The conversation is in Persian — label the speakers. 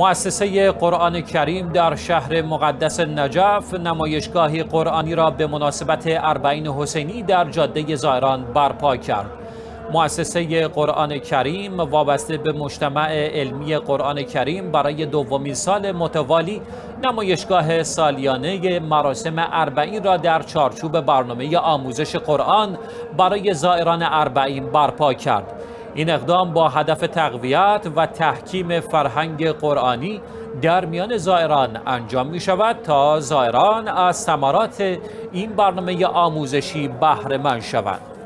Speaker 1: مؤسسه قرآن کریم در شهر مقدس نجف نمایشگاهی قرآنی را به مناسبت اربعین حسینی در جاده زائران برپا کرد. مؤسسه قرآن کریم وابسته به مجتمع علمی قرآن کریم برای دومین سال متوالی نمایشگاه سالیانه مراسم اربعین را در چارچوب برنامه آموزش قرآن برای زائران اربعین برپا کرد. این اقدام با هدف تقویت و تحکیم فرهنگ قرآنی در میان زائران انجام می شود تا زائران از ثمرات این برنامه آموزشی بهره مند شوند.